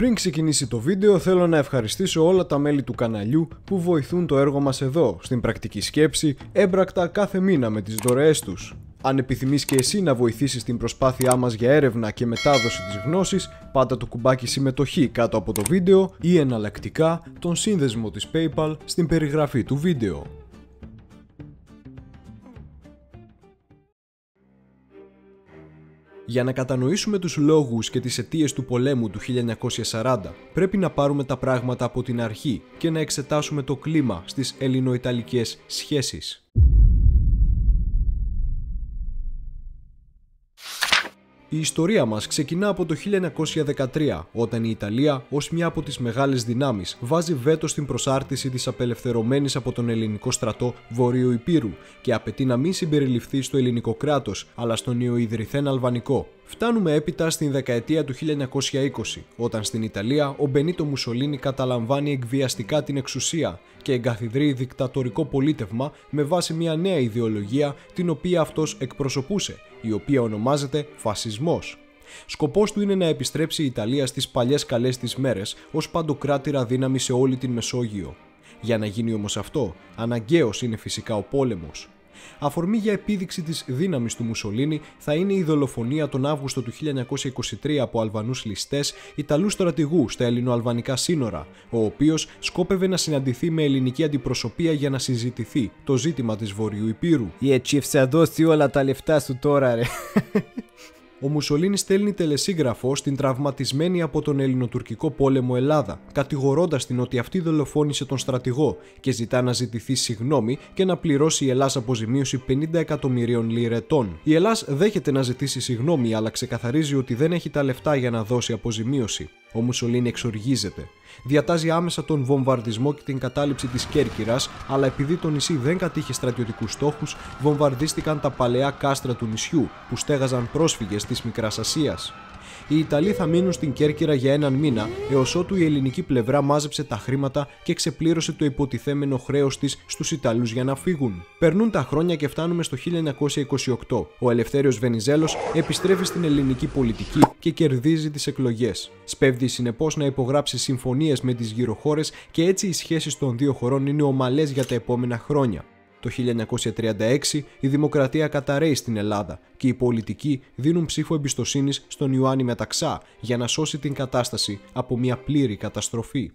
Πριν ξεκινήσει το βίντεο θέλω να ευχαριστήσω όλα τα μέλη του καναλιού που βοηθούν το έργο μας εδώ, στην πρακτική σκέψη, έμπρακτα κάθε μήνα με τις δωρεές τους. Αν επιθυμείς και εσύ να βοηθήσεις την προσπάθειά μας για έρευνα και μετάδοση της γνώσης, πάτα το κουμπάκι συμμετοχή κάτω από το βίντεο ή εναλλακτικά τον σύνδεσμο της PayPal στην περιγραφή του βίντεο. Για να κατανοήσουμε τους λόγους και τις αιτίες του πολέμου του 1940, πρέπει να πάρουμε τα πράγματα από την αρχή και να εξετάσουμε το κλίμα στις ελληνοϊταλικές σχέσεις. Η ιστορία μας ξεκινά από το 1913, όταν η Ιταλία, ως μια από τις μεγάλες δυνάμεις, βάζει βέτο στην προσάρτηση της απελευθερωμένης από τον ελληνικό στρατό Βορείου Υπήρου και απαιτεί να μην συμπεριληφθεί στο ελληνικό κράτος, αλλά στο νεοειδρυθέν Αλβανικό. Φτάνουμε έπειτα στην δεκαετία του 1920, όταν στην Ιταλία ο Μπενίτο Μουσολίνη καταλαμβάνει εκβιαστικά την εξουσία και εγκαθιδρεί δικτατορικό πολίτευμα με βάση μια νέα ιδεολογία την οποία αυτός εκπροσωπούσε, η οποία ονομάζεται φασισμός. Σκοπός του είναι να επιστρέψει η Ιταλία στις παλιές καλές της μέρες ως παντοκράτηρα δύναμη σε όλη την Μεσόγειο. Για να γίνει όμως αυτό, αναγκαίος είναι φυσικά ο πόλεμος. Αφορμή για επίδειξη της δύναμης του Μουσολίνη θα είναι η δολοφονία τον Αύγουστο του 1923 από Αλβανούς ληστές Ιταλούς στρατηγούς στα ελληνοαλβανικά σύνορα, ο οποίος σκόπευε να συναντηθεί με ελληνική αντιπροσωπεία για να συζητηθεί το ζήτημα της Βορειού Υπήρου. Έτσι, θα δώσει όλα τα λεφτά σου τώρα, ρε. Ο Μουσολίνη στέλνει τελεσίγραφο στην τραυματισμένη από τον Ελληνοτουρκικό πόλεμο Ελλάδα, κατηγορώντας την ότι αυτή δολοφόνησε τον στρατηγό και ζητά να ζητηθεί συγγνώμη και να πληρώσει η Ελλάδα αποζημίωση 50 εκατομμυρίων λιρετών. Η Ελλάδα δέχεται να ζητήσει συγγνώμη, αλλά ξεκαθαρίζει ότι δεν έχει τα λεφτά για να δώσει αποζημίωση. Ο Μουσολίνη εξοργίζεται. Διατάζει άμεσα τον βομβαρδισμό και την κατάληψη της Κέρκυρας, αλλά επειδή το νησί δεν κατήχε στρατιωτικούς στόχους, βομβαρδίστηκαν τα παλαιά κάστρα του νησιού που στέγαζαν πρόσφυγες της Μικράς Ασίας. Οι Ιταλοί θα μείνουν στην Κέρκυρα για έναν μήνα, έως ότου η ελληνική πλευρά μάζεψε τα χρήματα και ξεπλήρωσε το υποτιθέμενο χρέος της στους Ιταλούς για να φύγουν. Περνούν τα χρόνια και φτάνουμε στο 1928. Ο Ελευθέριος Βενιζέλος επιστρέφει στην ελληνική πολιτική και κερδίζει τις εκλογές. Σπέβδει συνεπώς να υπογράψει συμφωνίε με τις γύρω χώρε και έτσι οι σχέσεις των δύο χωρών είναι ομαλές για τα επόμενα χρόνια. Το 1936 η δημοκρατία καταραίει στην Ελλάδα και οι πολιτικοί δίνουν ψήφο εμπιστοσύνης στον Ιωάννη Μεταξά για να σώσει την κατάσταση από μια πλήρη καταστροφή.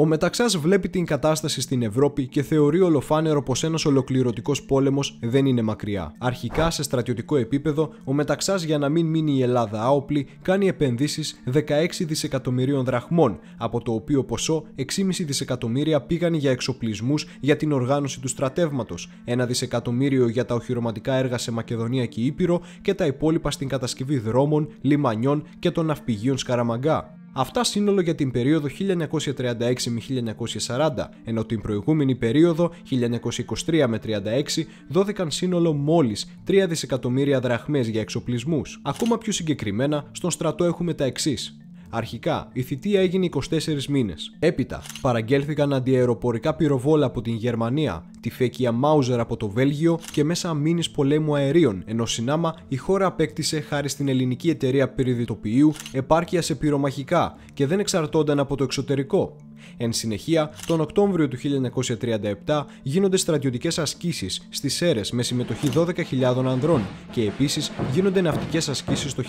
Ο Μεταξάς βλέπει την κατάσταση στην Ευρώπη και θεωρεί ολοφάνερο πως ένας ολοκληρωτικός πόλεμος δεν είναι μακριά. Αρχικά, σε στρατιωτικό επίπεδο, ο Μεταξάς για να μην μείνει η Ελλάδα άοπλη κάνει επενδύσεις 16 δισεκατομμυρίων δραχμών, από το οποίο ποσό 6,5 δισεκατομμύρια πήγαν για εξοπλισμούς για την οργάνωση του στρατεύματος, 1 δισεκατομμύριο για τα οχυρωματικά έργα σε Μακεδονία και Ήπειρο και τα υπόλοιπα στην κατασκευή δρόμων, λιμανιών και των ναυπηγείων Σκαραμαγκά. Αυτά σύνολο για την περίοδο 1936 με 1940, ενώ την προηγούμενη περίοδο 1923 με 36 δόθηκαν σύνολο μόλις 3 δισεκατομμύρια δραχμές για εξοπλισμούς. Ακόμα πιο συγκεκριμένα, στον στρατό έχουμε τα εξής. Αρχικά, η θητεία έγινε 24 μήνες. Έπειτα, παραγγέλθηκαν αντιαεροπορικά πυροβόλα από την Γερμανία, τη φέκια Μάουζερ από το Βέλγιο και μέσα μήνε πολέμου αερίων, ενώ συνάμα η χώρα απέκτησε χάρη στην ελληνική εταιρεία πυριδιτοποιείου επάρκεια σε πυρομαχικά και δεν εξαρτώνταν από το εξωτερικό. Εν συνεχεία, τον Οκτώβριο του 1937 γίνονται στρατιωτικές ασκήσεις στις Σέρες με συμμετοχή 12.000 ανδρών και επίσης γίνονται ναυτικές ασκήσεις το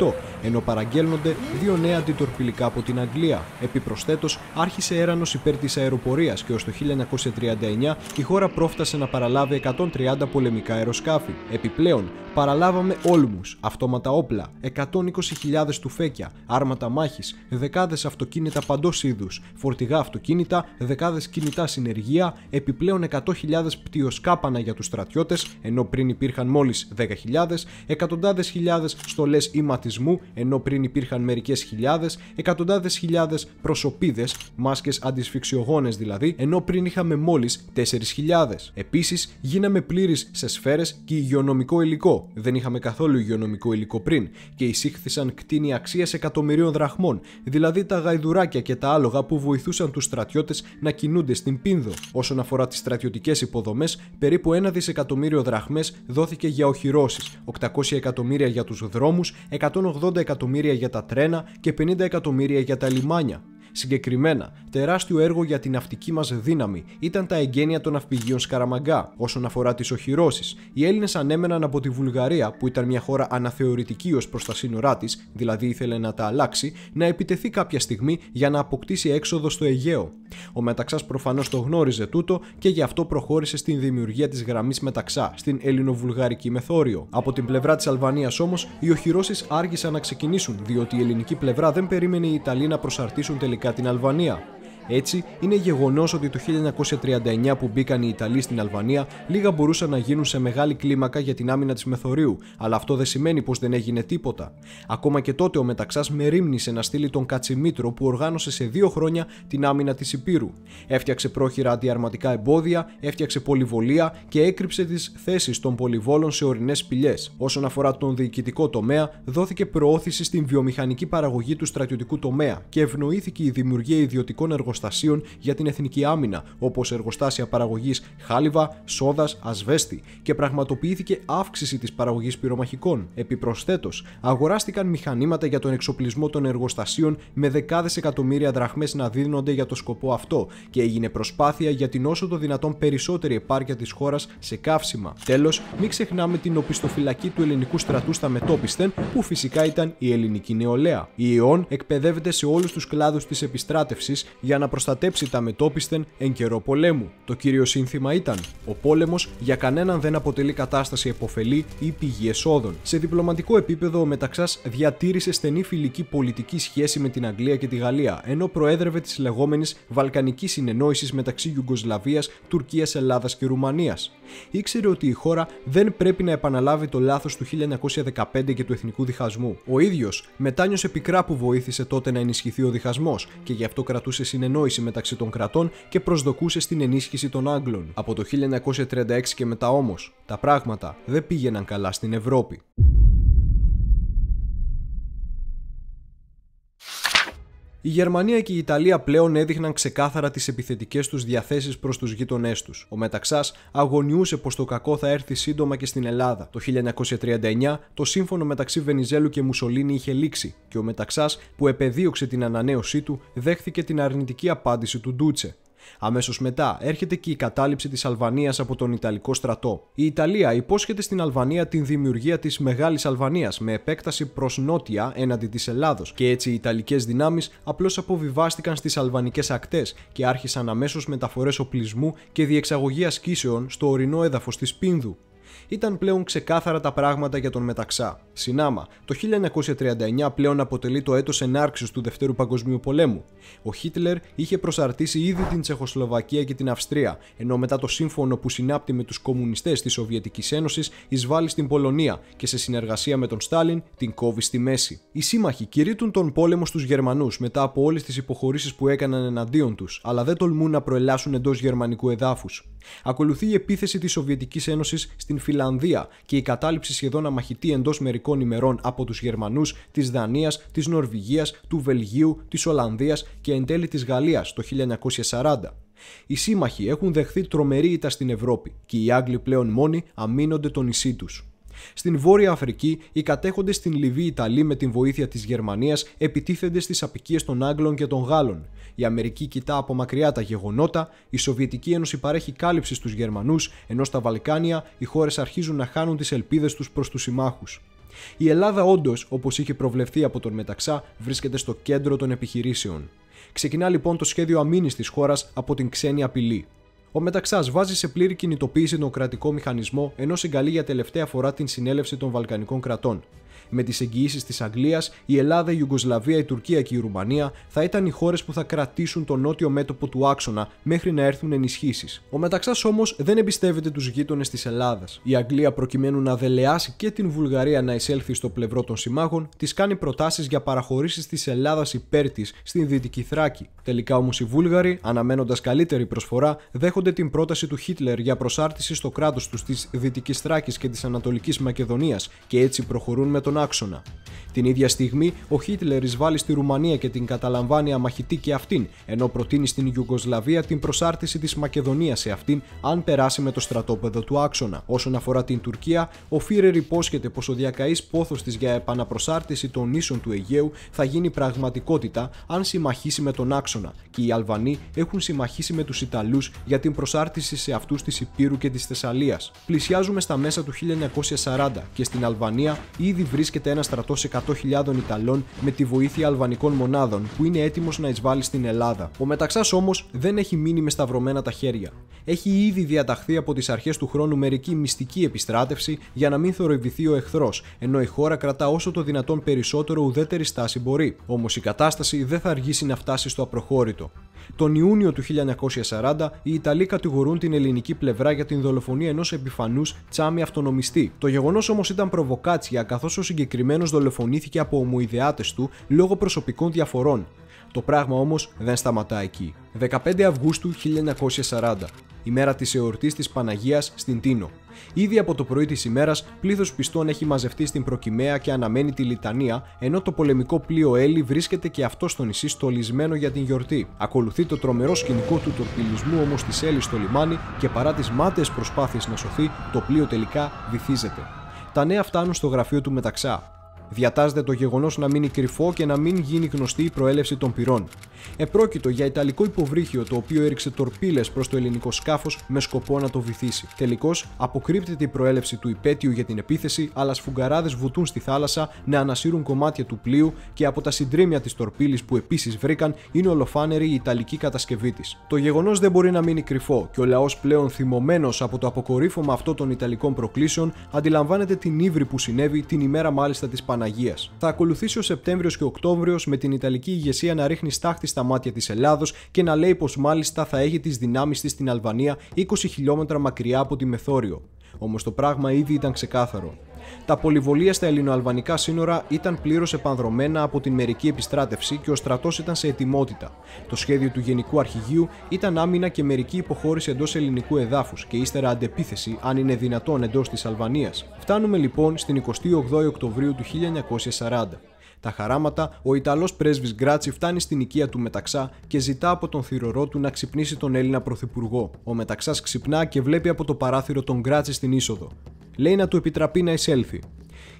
1938, ενώ παραγγέλνονται δύο νέα αντιτορπιλικά από την Αγγλία. Επιπροσθέτως, άρχισε έρανος υπέρ της αεροπορίας και ως το 1939 η χώρα πρόφτασε να παραλάβει 130 πολεμικά αεροσκάφη. Επιπλέον, παραλάβαμε όλμους, αυτόματα όπλα, 120.000 τουφέκια, άρματα μάχης, δεκάδες αυτοκίνητα παντός είδους, φορτηγά αυτοκίνητα, δεκάδες κινητά συνεργεία, επιπλέον 100.000 πτυοσκάπανα για τους στρατιώτες, ενώ πριν υπήρχαν μόλις 10.000, εκατοντάδες χιλιάδες στολές ηματισμού, ενώ πριν υπήρχαν μερικές χιλιάδες, εκατοντάδες χιλιάδες προσωπίδες, μάσκες αντισφυξιογόνες δηλαδή, ενώ πριν είχαμε μόλις 4.000. Επίσης, γίναμε πλήρεις σε σφαίρες και υγειονομικό υλικό. Δεν είχαμε καθόλου υγειονομικό υλικό πριν και εισήχθησαν κτίνη αξίας εκατομμυρίων δραχμών, δηλαδή τα γαϊδουράκια και τα άλλα άλογα που βοηθούσαν τους στρατιώτες να κινούνται στην Πίνδο. Όσον αφορά τις στρατιωτικές υποδομές, περίπου 1 δισεκατομμύριο δραχμές δόθηκε για οχυρώσεις, 800 εκατομμύρια για τους δρόμους, 180 εκατομμύρια για τα τρένα και 50 εκατομμύρια για τα λιμάνια. Συγκεκριμένα, τεράστιο έργο για την ναυτική μας δύναμη ήταν τα εγγένεια των ναυπηγείων Σκαραμαγκά. Όσον αφορά τις οχυρώσεις, οι Έλληνες ανέμεναν από τη Βουλγαρία, που ήταν μια χώρα αναθεωρητική ως προς τα σύνορά της, δηλαδή ήθελε να τα αλλάξει, να επιτεθεί κάποια στιγμή για να αποκτήσει έξοδο στο Αιγαίο. Ο Μεταξάς προφανώς το γνώριζε τούτο και γι' αυτό προχώρησε στην δημιουργία της γραμμής Μεταξά, στην Ελληνοβουλγαρική μεθόριο. Από την πλευρά της Αλβανίας όμως, οι οχυρώσεις άργησαν να ξεκινήσουν, διότι η ελληνική πλευρά δεν περίμενε οι Ιταλοί να προσαρτήσουν τελικά την Αλβανία. Έτσι, είναι γεγονός ότι το 1939 που μπήκαν οι Ιταλοί στην Αλβανία, λίγα μπορούσαν να γίνουν σε μεγάλη κλίμακα για την άμυνα της Μεθορίου, αλλά αυτό δεν σημαίνει πως δεν έγινε τίποτα. Ακόμα και τότε ο Μεταξάς μερίμνησε να στείλει τον Κατσιμήτρο που οργάνωσε σε δύο χρόνια την άμυνα της Υπήρου. Έφτιαξε πρόχειρα αντιαρματικά εμπόδια, έφτιαξε πολυβολία και έκρυψε τις θέσεις των πολυβόλων σε ορεινές σπηλιές. Όσον αφορά τον διοικητικό τομέα, δόθηκε προώθηση στην βιομηχανική παραγωγή του στρατιωτικού τομέα και ευνοήθηκε η δημιουργία ιδιωτικών εργοστασίων εργοστασίων για την εθνική άμυνα, όπως εργοστάσια παραγωγής χάλιβα, σόδας, ασβέστη και πραγματοποιήθηκε αύξηση της παραγωγής πυρομαχικών. Επιπροσθέτως, αγοράστηκαν μηχανήματα για τον εξοπλισμό των εργοστασίων με δεκάδες εκατομμύρια δραχμές να δίνονται για το σκοπό αυτό και έγινε προσπάθεια για την όσο το δυνατόν περισσότερη επάρκεια της χώρας σε καύσιμα. Τέλος, μην ξεχνάμε την οπισθοφυλακή του ελληνικού στρατού στα μετόπισθεν, που φυσικά ήταν η ελληνική νεολαία. Η ΕΟΝ εκπαιδεύεται σε όλους τους κλάδους της επιστράτευσης για να να προστατέψει τα μετόπισθεν εν καιρό πολέμου. Το κύριο σύνθημα ήταν: Ο πόλεμος για κανέναν δεν αποτελεί κατάσταση επωφελή ή πηγή εσόδων. Σε διπλωματικό επίπεδο, ο Μεταξάς διατήρησε στενή φιλική πολιτική σχέση με την Αγγλία και τη Γαλλία, ενώ προέδρευε τη λεγόμενη Βαλκανικής Συνεννόησης μεταξύ Ιουγκοσλαβίας, Τουρκίας, Ελλάδας και Ρουμανίας. Ήξερε ότι η χώρα δεν πρέπει να επαναλάβει το λάθος του 1915 και του εθνικού διχασμού. Ο ίδιος μετάνιωσε πικρά που βοήθησε τότε να ενισχυθεί ο διχασμός και γι' αυτό κρατούσε συνεννόηση συνεννόηση μεταξύ των κρατών και προσδοκούσε στην ενίσχυση των Άγγλων. Από το 1936 και μετά όμως, τα πράγματα δεν πήγαιναν καλά στην Ευρώπη. Η Γερμανία και η Ιταλία πλέον έδειχναν ξεκάθαρα τις επιθετικές τους διαθέσεις προς τους γείτονές τους. Ο Μεταξάς αγωνιούσε πως το κακό θα έρθει σύντομα και στην Ελλάδα. Το 1939 το σύμφωνο μεταξύ Βενιζέλου και Μουσολίνη είχε λήξει και ο Μεταξάς, που επεδίωξε την ανανέωσή του, δέχθηκε την αρνητική απάντηση του Ντούτσε. Αμέσως μετά έρχεται και η κατάληψη της Αλβανίας από τον Ιταλικό στρατό. Η Ιταλία υπόσχεται στην Αλβανία την δημιουργία της Μεγάλης Αλβανίας με επέκταση προς νότια έναντι της Ελλάδος και έτσι οι Ιταλικές δυνάμεις απλώς αποβιβάστηκαν στις αλβανικές ακτές και άρχισαν αμέσως μεταφορές οπλισμού και διεξαγωγή ασκήσεων στο ορεινό έδαφος της Πίνδου ήταν πλέον ξεκάθαρα τα πράγματα για τον Μεταξά. Συνάμα, το 1939 πλέον αποτελεί το έτος ενάρξεως του Δευτέρου Παγκοσμίου Πολέμου. Ο Χίτλερ είχε προσαρτήσει ήδη την Τσεχοσλοβακία και την Αυστρία, ενώ μετά το σύμφωνο που συνάπτει με τους κομμουνιστές της Σοβιετικής Ένωσης εισβάλλει στην Πολωνία και σε συνεργασία με τον Στάλιν την κόβει στη μέση. Οι σύμμαχοι κηρύττουν τον πόλεμο στους Γερμανούς μετά από όλες τις υποχωρήσεις που έκαναν εναντίον τους, αλλά δεν τολμούν να προελάσουν εντός γερμανικού εδάφους. Ακολουθεί η επίθεση της Σοβιετικής Ένωσης στην Φιλανδία και η κατάληψη σχεδόν αμαχητή εντός μερικών ημερών από τους Γερμανούς της Δανίας, της Νορβηγίας, του Βελγίου, της Ολλανδίας και εν τέλει της Γαλλίας το 1940. Οι σύμμαχοι έχουν δεχθεί τρομερή ήττα στην Ευρώπη και οι Άγγλοι πλέον μόνοι αμήνονται το νησί τους. Στην Βόρεια Αφρική, οι κατέχοντες στην Λιβύη Ιταλοί με την βοήθεια της Γερμανίας επιτίθενται στις απικίες των Άγγλων και των Γάλλων. Η Αμερική κοιτά από μακριά τα γεγονότα, η Σοβιετική Ένωση παρέχει κάλυψη στους Γερμανούς, ενώ στα Βαλκάνια οι χώρες αρχίζουν να χάνουν τις ελπίδες τους προς τους συμμάχους. Η Ελλάδα, όντως, όπως είχε προβλεφθεί από τον Μεταξά, βρίσκεται στο κέντρο των επιχειρήσεων. Ξεκινά λοιπόν το σχέδιο αμήνης της χώρας από την ξένη απειλή. Ο Μεταξάς βάζει σε πλήρη κινητοποίηση τον κρατικό μηχανισμό ενώ συγκαλεί για τελευταία φορά την συνέλευση των Βαλκανικών κρατών. Με τις εγγυήσεις της Αγγλίας, η Ελλάδα, η Ιουγκοσλαβία, η Τουρκία και η Ρουμανία θα ήταν οι χώρες που θα κρατήσουν το νότιο μέτωπο του άξονα μέχρι να έρθουν ενισχύσεις. Ο Μεταξάς όμως δεν εμπιστεύεται τους γείτονες της Ελλάδας. Η Αγγλία, προκειμένου να δελεάσει και την Βουλγαρία να εισέλθει στο πλευρό των συμμάχων, της κάνει προτάσεις για παραχωρήσεις της Ελλάδας υπέρ της στην Δυτική Θράκη. Τελικά όμως οι Βούλγαροι, αναμένοντας καλύτερη προσφορά, δέχονται την πρόταση του Χίτλερ για προσάρτηση στο κράτος τους της Δυτικής Θράκης και της Ανατολικής Μακεδονίας και έτσι προχωρούν με τον τον άξονα. Την ίδια στιγμή, ο Χίτλερ εισβάλλει στη Ρουμανία και την καταλαμβάνει αμαχητή και αυτήν, ενώ προτείνει στην Ιουγκοσλαβία την προσάρτηση της Μακεδονίας σε αυτήν, αν περάσει με το στρατόπεδο του άξονα. Όσον αφορά την Τουρκία, ο Φίρερ υπόσχεται πως ο διακαής πόθος της για επαναπροσάρτηση των νήσων του Αιγαίου θα γίνει πραγματικότητα αν συμμαχίσει με τον άξονα, και οι Αλβανοί έχουν συμμαχίσει με τους Ιταλούς για την προσάρτηση σε αυτούς της Υπήρου και της Θεσσαλίας. Πλησιάζουμε στα μέσα του 1940 και στην Αλβανία ήδη βρίσκεται ένα στρατός 100.000 Ιταλών με τη βοήθεια αλβανικών μονάδων που είναι έτοιμος να εισβάλλει στην Ελλάδα. Ο Μεταξάς όμως δεν έχει μείνει με σταυρωμένα τα χέρια. Έχει ήδη διαταχθεί από τις αρχές του χρόνου μερική μυστική επιστράτευση για να μην θορυβηθεί ο εχθρός, ενώ η χώρα κρατά όσο το δυνατόν περισσότερο ουδέτερη στάση μπορεί. Όμως η κατάσταση δεν θα αργήσει να φτάσει στο απροχώρητο. Τον Ιούνιο του 1940, οι Ιταλοί κατηγορούν την ελληνική πλευρά για την δολοφονία ενός επιφανούς τσάμι αυτονομιστή. Το γεγονός όμως ήταν προβοκάτσια, καθώς ο συγκεκριμένος δολοφονήθηκε από ομοειδεάτες του λόγω προσωπικών διαφορών. Το πράγμα όμως δεν σταματά εκεί. 15 Αυγούστου 1940, ημέρα της εορτής της Παναγίας στην Τίνο. Ήδη από το πρωί της ημέρας, πλήθος πιστών έχει μαζευτεί στην Προκυμαία και αναμένει τη λιτανία, ενώ το πολεμικό πλοίο Έλλη βρίσκεται και αυτό στο νησί στολισμένο για την γιορτή. Ακολουθεί το τρομερό σκηνικό του τορπιλισμού όμως της Έλλης στο λιμάνι και παρά τις μάταιες προσπάθειες να σωθεί, το πλοίο τελικά βυθίζεται. Τα νέα φτάνουν στο γραφείο του Μεταξά. Διατάζεται το γεγονός να μείνει κρυφό και να μην γίνει γνωστή η προέλευση των πυρών. Επρόκειτο για ιταλικό υποβρύχιο το οποίο έριξε τορπίλες προς το ελληνικό σκάφος με σκοπό να το βυθίσει. Τελικώς αποκρύπτεται η προέλευση του υπέτειου για την επίθεση, αλλά σφουγγαράδε βουτούν στη θάλασσα να ανασύρουν κομμάτια του πλοίου και από τα συντρίμια της τορπίλης που επίσης βρήκαν είναι ολοφάνερη η ιταλική κατασκευή της. Το γεγονός δεν μπορεί να μείνει κρυφό και ο λαός πλέον θυμωμένος από το αποκορύφωμα αυτό των ιταλικών προκλήσεων αντιλαμβάνεται την ύβρη που συνέβη την ημέρα μάλιστα της Παναγία. Θα ακολουθήσει ο Σεπτέμβριος και Οκτώβριος με την Ιταλική ηγεσία να ρίχνει στάχτη στα μάτια της Ελλάδος και να λέει πως μάλιστα θα έχει τις δυνάμεις της στην Αλβανία 20 χιλιόμετρα μακριά από τη Μεθόριο. Όμως το πράγμα ήδη ήταν ξεκάθαρο. Τα πολυβολία στα ελληνοαλβανικά σύνορα ήταν πλήρως επανδρομένα από την μερική επιστράτευση και ο στρατός ήταν σε ετοιμότητα. Το σχέδιο του Γενικού Αρχηγείου ήταν άμυνα και μερική υποχώρηση εντός ελληνικού εδάφους και ύστερα αντεπίθεση, αν είναι δυνατόν, εντός της Αλβανίας. Φτάνουμε λοιπόν στην 28 Οκτωβρίου του 1940. Τα χαράματα, ο Ιταλός πρέσβης Γκράτσι φτάνει στην οικία του Μεταξά και ζητά από τον θηρορό του να ξυπνήσει τον Έλληνα πρωθυπουργό. Ο Μεταξάς ξυπνά και βλέπει από το παράθυρο τον Γκράτσι στην είσοδο. Λέει να του επιτραπεί να εισέλθει.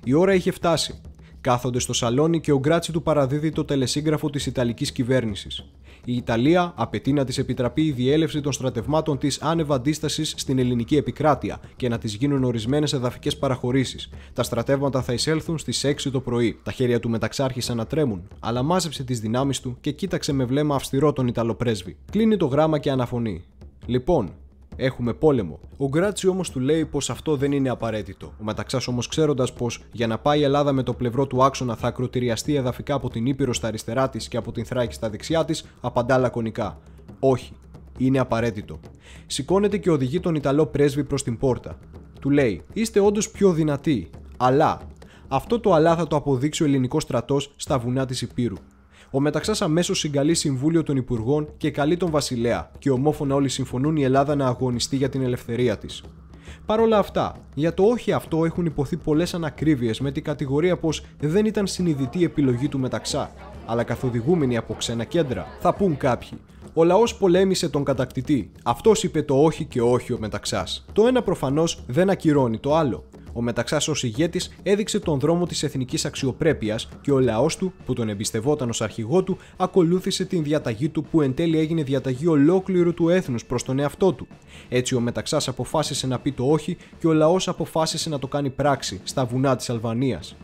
Η ώρα είχε φτάσει. Κάθονται στο σαλόνι και ο Γκράτσι του παραδίδει το τελεσίγραφο της Ιταλικής κυβέρνησης. Η Ιταλία απαιτεί να της επιτραπεί η διέλευση των στρατευμάτων της άνευ αντίσταση στην ελληνική επικράτεια και να της γίνουν ορισμένες εδαφικές παραχωρήσεις. Τα στρατεύματα θα εισέλθουν στις 6 το πρωί. Τα χέρια του μεταξάρχησαν να τρέμουν, αλλά μάζεψε τις δυνάμεις του και κοίταξε με βλέμμα αυστηρό τον Ιταλοπρέσβη. Κλείνει το γράμμα και αναφωνεί. Λοιπόν, Έχουμε πόλεμο. Ο Γκράτσι όμως του λέει πως αυτό δεν είναι απαραίτητο. Ο Μεταξά όμως ξέροντας πως για να πάει η Ελλάδα με το πλευρό του άξονα θα ακροτηριαστεί εδαφικά από την Ήπειρο στα αριστερά της και από την Θράκη στα δεξιά της, απαντά λακωνικά. Όχι. Είναι απαραίτητο. Σηκώνεται και οδηγεί τον Ιταλό πρέσβη προς την πόρτα. Του λέει: Είστε όντως πιο δυνατοί. Αλλά. Αυτό το αλλά θα το αποδείξει ο ελληνικός στρατός στα βουνά της Υπήρου. Ο Μεταξάς αμέσως συγκαλεί συμβούλιο των Υπουργών και καλεί τον Βασιλέα, και ομόφωνα όλοι συμφωνούν η Ελλάδα να αγωνιστεί για την ελευθερία της. Παρ' όλα αυτά, για το όχι αυτό έχουν υποθεί πολλές ανακρίβειες με την κατηγορία πως δεν ήταν συνειδητή επιλογή του Μεταξά, αλλά καθοδηγούμενη από ξένα κέντρα. Θα πούν κάποιοι. Ο λαός πολέμησε τον κατακτητή. Αυτός είπε το όχι και όχι ο Μεταξάς. Το ένα προφανώς δεν ακυρώνει το άλλο. Ο Μεταξά ω ηγέτης έδειξε τον δρόμο της εθνικής αξιοπρέπειας και ο λαός του, που τον εμπιστευόταν ως αρχηγό του, ακολούθησε την διαταγή του που εν τέλει έγινε διαταγή ολόκληρου του έθνους προς τον εαυτό του. Έτσι ο Μεταξάς αποφάσισε να πει το όχι και ο λαός αποφάσισε να το κάνει πράξη στα βουνά της Αλβανίας.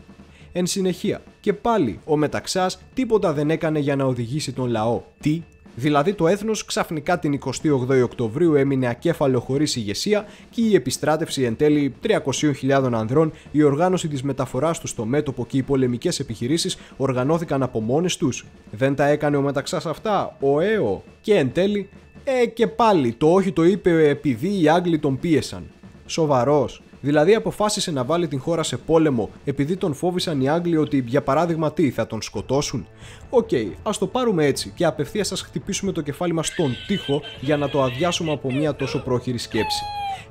Εν συνεχεία, και πάλι ο Μεταξάς τίποτα δεν έκανε για να οδηγήσει τον λαό. Τι, Δηλαδή το έθνος ξαφνικά την 28η Οκτωβρίου έμεινε ακέφαλο χωρίς ηγεσία και η επιστράτευση εν τέλει 300.000 ανδρών, η οργάνωση της μεταφοράς τους στο μέτωπο και οι πολεμικές επιχειρήσεις οργανώθηκαν από μόνες τους. Δεν τα έκανε ο Μεταξάς αυτά, ο ΕΟ. Και εν τέλει, ε και πάλι το όχι το είπε επειδή οι Άγγλοι τον πίεσαν. Σοβαρός. Δηλαδή αποφάσισε να βάλει την χώρα σε πόλεμο επειδή τον φόβησαν οι Άγγλοι ότι για παράδειγμα τι θα τον σκοτώσουν. OK, okay, ας το πάρουμε έτσι και απευθείας ας χτυπήσουμε το κεφάλι μας στον τοίχο για να το αδειάσουμε από μια τόσο πρόχειρη σκέψη.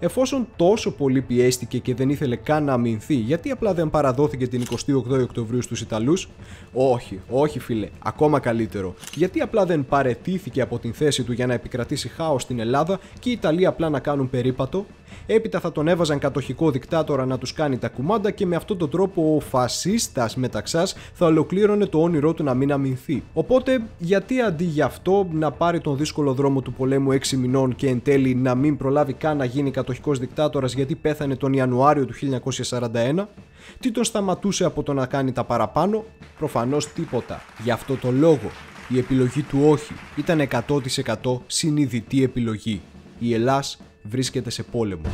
Εφόσον τόσο πολύ πιέστηκε και δεν ήθελε καν να αμυνθεί, γιατί απλά δεν παραδόθηκε την 28 Οκτωβρίου στους Ιταλούς; Όχι, όχι φίλε, ακόμα καλύτερο. Γιατί απλά δεν παρετήθηκε από την θέση του για να επικρατήσει χάος στην Ελλάδα και οι Ιταλοί απλά να κάνουν περίπατο; Έπειτα θα τον έβαζαν κατοχικό δικτάτορα να τους κάνει τα κουμάντα και με αυτόν τον τρόπο ο φασίστας μεταξάς θα ολοκλήρωνε το όνειρό του να μην αμυνθεί. Οπότε γιατί αντί για αυτό να πάρει τον δύσκολο δρόμο του πολέμου 6 μηνών και εν τέλει να μην προλάβει καν να γίνει κατοχικός δικτάτορας γιατί πέθανε τον Ιανουάριο του 1941, τι τον σταματούσε από το να κάνει τα παραπάνω, προφανώς τίποτα. Γι' αυτό το λόγο η επιλογή του όχι ήταν 100% συνειδητή επιλογή. Η Ελλάς βρίσκεται σε πόλεμο.